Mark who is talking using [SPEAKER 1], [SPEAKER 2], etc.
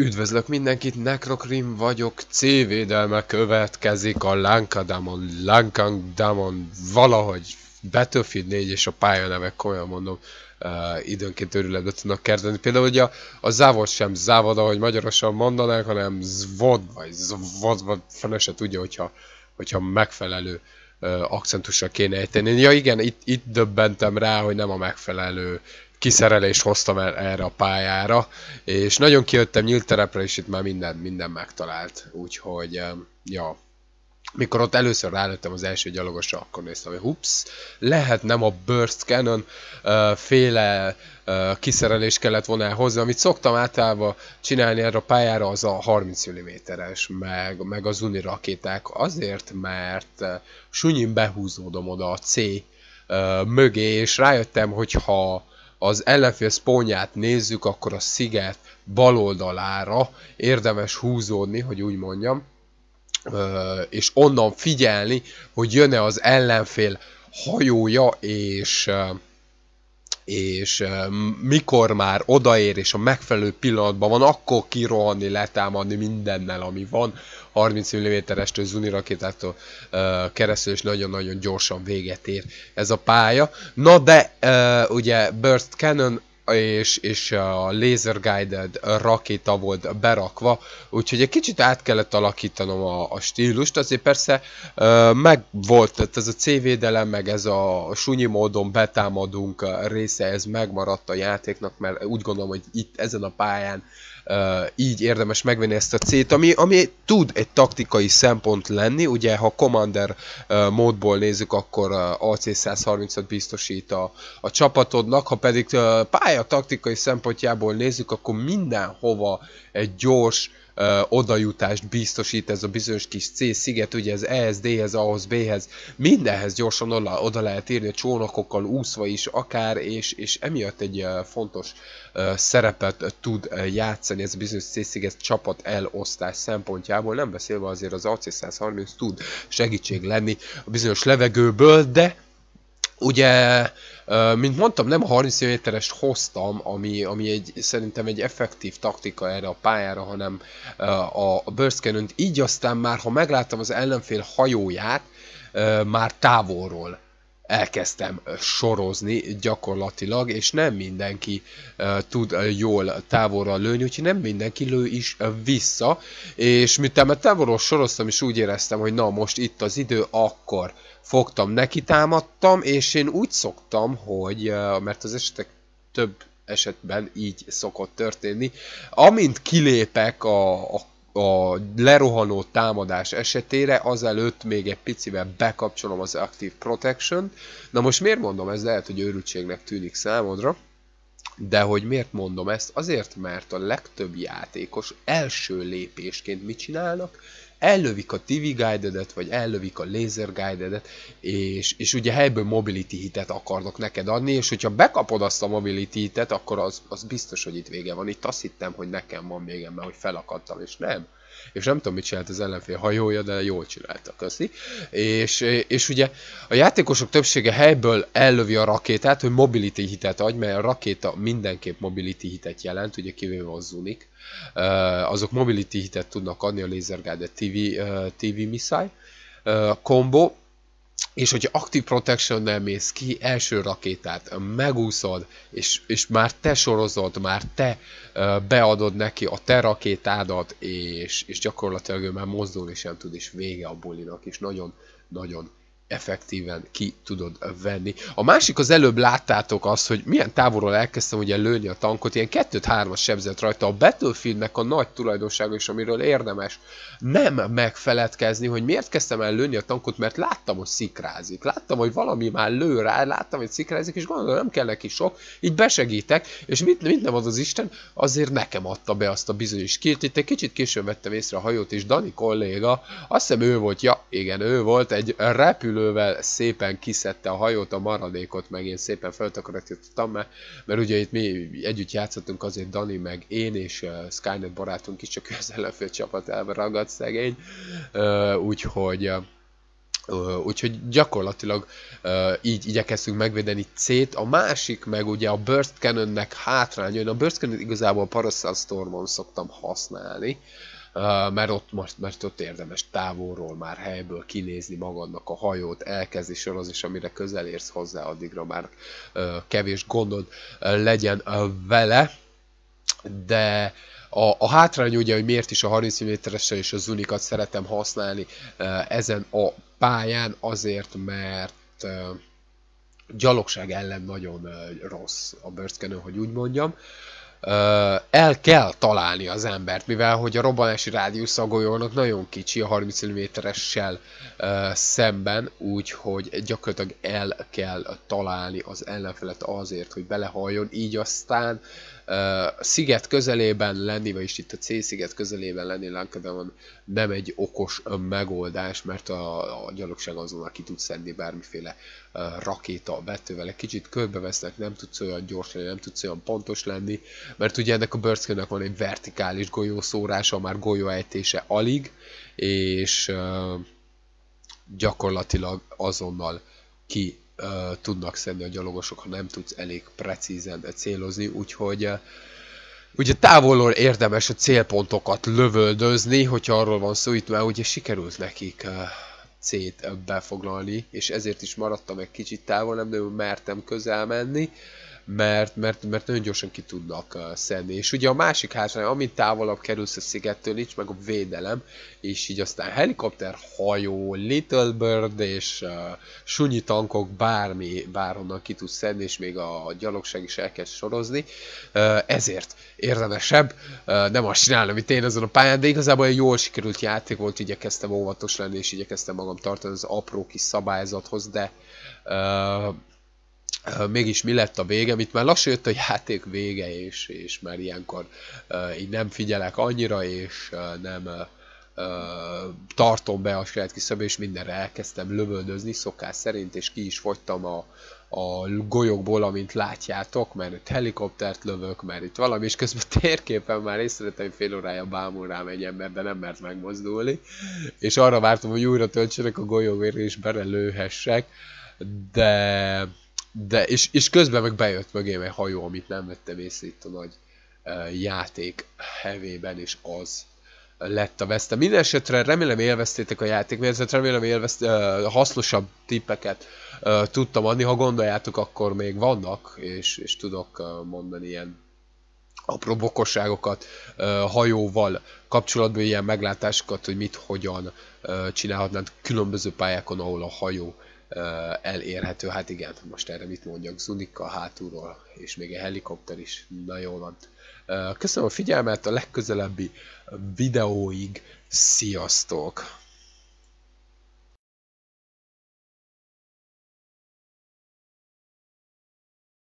[SPEAKER 1] Üdvözlök mindenkit, Necrocrim vagyok, C-védelme következik a Lankadamon, Lankadamon, valahogy Battlefield 4 és a pályanevek, komolyan mondom, uh, időnként örületbe tudnak kerteni. Például ugye a, a Závod sem Závod, ahogy magyarosan mondanák, hanem Zvod, vagy Zvod, vagy fene se tudja, hogyha, hogyha megfelelő uh, akcentusra kéne ejteni. Ja igen, itt, itt döbbentem rá, hogy nem a megfelelő kiszerelést hoztam el erre a pályára, és nagyon kijöttem nyílt terepre, és itt már minden, minden megtalált, úgyhogy, ja, mikor ott először rálőttem az első gyalogosra, akkor néztem, hogy hups, lehet nem a Burst Cannon uh, féle uh, kiszerelés kellett volna hozzá, amit szoktam általában csinálni erre a pályára, az a 30 mm-es, meg, meg az Uni rakéták, azért, mert uh, sunyin behúzódom oda a C uh, mögé, és rájöttem, hogy ha az ellenfél spónját nézzük, akkor a sziget bal oldalára érdemes húzódni, hogy úgy mondjam, és onnan figyelni, hogy jön-e az ellenfél hajója, és és mikor már odaér, és a megfelelő pillanatban van, akkor kirohanni, letámadni mindennel, ami van, 30 mm-estől Zuni rakétától keresztül, és nagyon-nagyon gyorsan véget ér ez a pálya. Na de, ugye Burst Cannon és, és a laser guided rakéta volt berakva, úgyhogy egy kicsit át kellett alakítanom a, a stílust, azért persze meg volt, tehát ez a C-védelem, meg ez a sunyi módon betámadunk része, ez megmaradt a játéknak, mert úgy gondolom, hogy itt ezen a pályán uh, így érdemes megvenni ezt a C-t, ami, ami tud egy taktikai szempont lenni, ugye ha Commander módból nézzük, akkor uh, AC-130-at biztosít a, a csapatodnak, ha pedig pálya taktikai szempontjából nézzük, akkor mindenhova egy gyors ö, odajutást biztosít ez a bizonyos kis C sziget, ugye ez ehhez, D-hez, ahhoz, B-hez, mindenhez gyorsan oda, oda lehet írni, csónakokkal úszva is akár, és, és emiatt egy ö, fontos ö, szerepet tud játszani ez a bizonyos C sziget csapat elosztás szempontjából, nem beszélve azért az AC-130 tud segítség lenni a bizonyos levegőből, de ugye mint mondtam, nem a 30 mm-est hoztam, ami, ami egy, szerintem egy effektív taktika erre a pályára, hanem a Burst cannon Így aztán már, ha megláttam az ellenfél hajóját, már távolról elkezdtem sorozni gyakorlatilag, és nem mindenki tud jól távolra lőni, úgyhogy nem mindenki lő is vissza, és miután távolról soroztam, és úgy éreztem, hogy na most itt az idő, akkor fogtam, neki támadtam, és én úgy szoktam, hogy, mert az esetek több esetben így szokott történni, amint kilépek a, a a lerohanó támadás esetére, azelőtt még egy picivel bekapcsolom az Active Protection. Na most miért mondom ez? Lehet, hogy őrültségnek tűnik számodra. De hogy miért mondom ezt? Azért, mert a legtöbb játékos első lépésként mit csinálnak? Ellövik a TV guidedet, vagy ellövik a laser guidedet, és, és ugye helyből mobility hitet akarnak neked adni, és hogyha bekapod azt a mobility hitet, akkor az, az biztos, hogy itt vége van. Itt azt hittem, hogy nekem van végem, mert hogy felakadtam, és nem és nem tudom, mit csinált az ellenfél hajója, de jól csinálta, köszi. És, és ugye a játékosok többsége helyből ellövi a rakétát, hogy mobility hitet adj, mert a rakéta mindenképp mobility hitet jelent, ugye kivéve az Zunik. azok mobility hitet tudnak adni a Laser Guided TV, TV missile combo, és hogyha Active protection mész ki, első rakétát megúszod, és, és már te sorozod, már te uh, beadod neki a te rakétádat, és, és gyakorlatilag ő már mozdulni sem tud, és vége a bulinak, és nagyon-nagyon effektíven ki tudod venni. A másik az előbb láttátok azt, hogy milyen távolról elkezdtem ugye lőni a tankot, ilyen 2-3-as sebzett rajta. A Battlefieldnek a nagy tulajdonsága is, amiről érdemes nem megfeledkezni, hogy miért kezdtem el lőni a tankot, mert láttam, hogy szikrázik. Láttam, hogy valami már lő rá, láttam, hogy szikrázik, és gondolom, nem kell neki sok, így besegítek, és mit, mit nem ad az Isten, azért nekem adta be azt a bizonyos kilt. Itt egy kicsit később vettem észre a hajót, és Dani kolléga, azt hiszem ő volt, ja, igen, ő volt, egy repülő repülővel szépen kiszedte a hajót, a maradékot, meg én szépen feltakarítottam, mert, mert ugye itt mi együtt játszottunk azért Dani, meg én és uh, Skynet barátunk is, csak az ellenfél csapat ragadt szegény, uh, úgyhogy uh, Úgyhogy gyakorlatilag így igyekeztünk megvédeni C-t. A másik meg ugye a Burst Cannonnek hátránya, a Burst Cannon igazából Paracel Stormon szoktam használni, mert ott, most, mert ott érdemes távolról már helyből kinézni magadnak a hajót, elkezdi sorozni, és amire közel érsz hozzá, addigra már kevés gondod legyen vele. De a, a hátrány ugye, hogy miért is a 30 mm és az unikat szeretem használni ezen a pályán, azért, mert gyalogság ellen nagyon rossz a burst cannon, hogy úgy mondjam el kell találni az embert, mivel hogy a robbanási rádiusz a golyónak nagyon kicsi a 30 mm-essel szemben, úgyhogy gyakorlatilag el kell találni az ellenfelet azért, hogy belehalljon, így aztán sziget közelében lenni, vagyis itt a C-sziget közelében lenni Lankadamon nem egy okos megoldás, mert a, a gyalogság azonnal ki tud szedni bármiféle rakéta vetővel. Egy kicsit körbevesznek, nem tudsz olyan gyors lenni, nem tudsz olyan pontos lenni, mert ugye ennek a burstkin van egy vertikális golyószórása, már golyóejtése alig, és gyakorlatilag azonnal ki tudnak szedni a gyalogosok, ha nem tudsz elég precízen célozni, úgyhogy ugye távolról érdemes a célpontokat lövöldözni, hogyha arról van szó, itt már ugye sikerült nekik uh, C-t befoglalni, és ezért is maradtam egy kicsit távol, nem nagyon mertem közel menni. Mert, mert, mert nagyon gyorsan ki tudnak uh, szedni. És ugye a másik hátrány, amint távolabb kerülsz a szigettől, nincs meg a védelem, és így aztán helikopter, hajó, Little Bird és uh, sunyi tankok bármi, bárhonnan ki tudsz szedni, és még a gyalogság is elkezd sorozni. Uh, ezért érdemesebb uh, nem azt csinálni, amit én azon a pályán, de igazából egy jól sikerült játék volt, igyekeztem óvatos lenni, és igyekeztem magam tartani az apró kis szabályzathoz, de uh, mégis mi lett a vége, mit már lassan jött a játék vége, és, és már ilyenkor uh, így nem figyelek annyira, és uh, nem tartom be a saját kiszabé, és mindenre elkezdtem lövöldözni szokás szerint, és ki is fogytam a, a golyokból, amint látjátok, mert itt helikoptert lövök, mert itt valami, és közben térképen már észrevettem, hogy fél órája bámul rám egy ember, de nem mert megmozdulni, és arra vártam, hogy újra töltsenek a golyóért, és belelőhessek, de de, és, és közben meg bejött mögém egy hajó, amit nem vettem észre itt a nagy uh, játék hevében, és az lett a veszte. Minden esetre remélem élveztétek a játék, remélem élvezt, uh, hasznosabb tippeket uh, tudtam adni, ha gondoljátok, akkor még vannak, és, és tudok uh, mondani ilyen apró bokosságokat uh, hajóval kapcsolatban, ilyen meglátásokat, hogy mit, hogyan uh, csinálhatnád különböző pályákon, ahol a hajó elérhető. Hát igen, most erre mit mondjak, Zunika hátulról, és még egy helikopter is. Na jó van. Köszönöm a figyelmet, a legközelebbi videóig. Sziasztok!